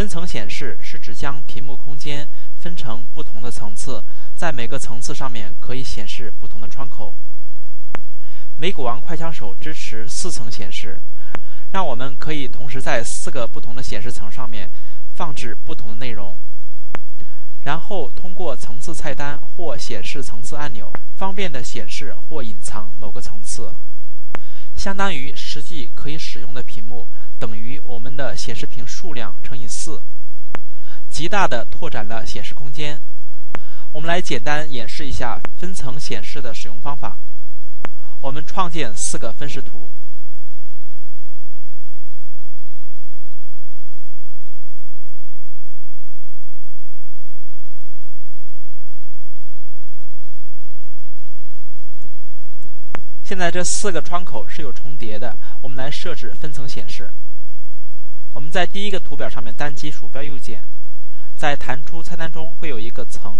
分层显示是指将屏幕空间分成不同的层次，在每个层次上面可以显示不同的窗口。美股王快枪手支持四层显示，让我们可以同时在四个不同的显示层上面放置不同的内容，然后通过层次菜单或显示层次按钮，方便的显示或隐藏某个层次。相当于实际可以使用的屏幕显示屏数量乘以四，极大的拓展了显示空间。我们来简单演示一下分层显示的使用方法。我们创建四个分时图。现在这四个窗口是有重叠的，我们来设置分层显示。我们在第一个图表上面单击鼠标右键，在弹出菜单中会有一个层。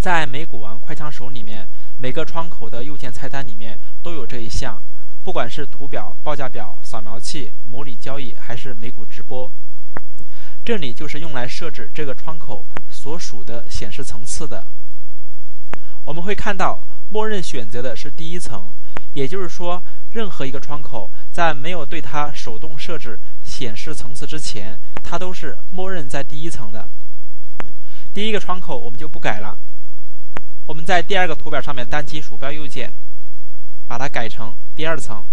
在美股王快枪手里面，每个窗口的右键菜单里面都有这一项，不管是图表、报价表、扫描器、模拟交易还是美股直播，这里就是用来设置这个窗口所属的显示层次的。我们会看到。默认选择的是第一层，也就是说，任何一个窗口在没有对它手动设置显示层次之前，它都是默认在第一层的。第一个窗口我们就不改了，我们在第二个图表上面单击鼠标右键，把它改成第二层。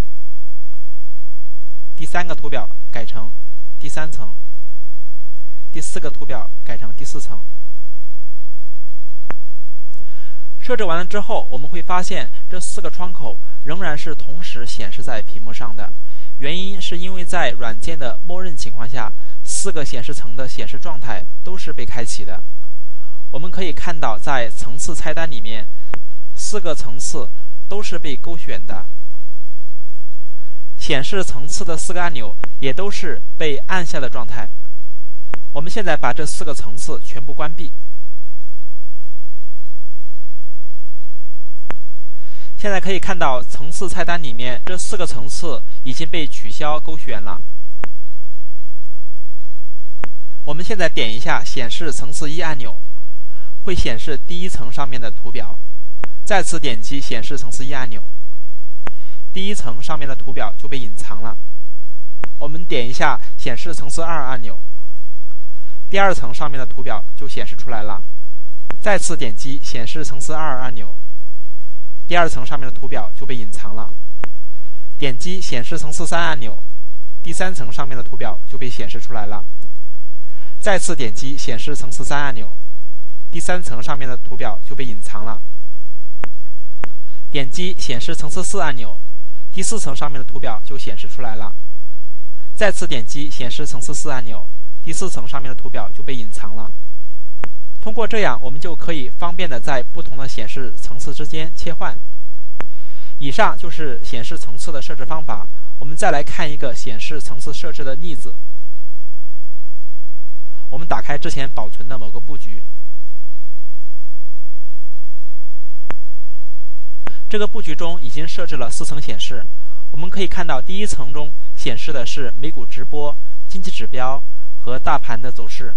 第三个图表改成第三层，第四个图表改成第四层。设置完了之后，我们会发现这四个窗口仍然是同时显示在屏幕上的。原因是因为在软件的默认情况下，四个显示层的显示状态都是被开启的。我们可以看到，在层次菜单里面，四个层次都是被勾选的，显示层次的四个按钮也都是被按下的状态。我们现在把这四个层次全部关闭。现在可以看到层次菜单里面这四个层次已经被取消勾选了。我们现在点一下显示层次一按钮，会显示第一层上面的图表。再次点击显示层次一按钮，第一层上面的图表就被隐藏了。我们点一下显示层次二按钮，第二层上面的图表就显示出来了。再次点击显示层次二按钮。第二层上面的图表就被隐藏了。点击显示层次三按钮，第三层上面的图表就被显示出来了。再次点击显示层次三按钮，第三层上面的图表就被隐藏了。点击显示层次四按钮，第四层上面的图表就显示出来了。再次点击显示层次四按钮，第四层上面的图表就被隐藏了。通过这样，我们就可以方便的在不同的显示层次之间切换。以上就是显示层次的设置方法。我们再来看一个显示层次设置的例子。我们打开之前保存的某个布局，这个布局中已经设置了四层显示。我们可以看到，第一层中显示的是美股直播、经济指标和大盘的走势。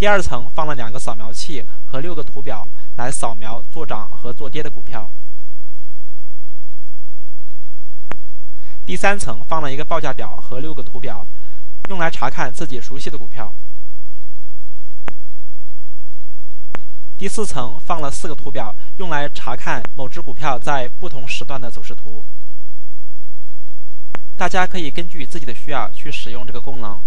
第二层放了两个扫描器和六个图表，来扫描做涨和做跌的股票。第三层放了一个报价表和六个图表，用来查看自己熟悉的股票。第四层放了四个图表，用来查看某只股票在不同时段的走势图。大家可以根据自己的需要去使用这个功能。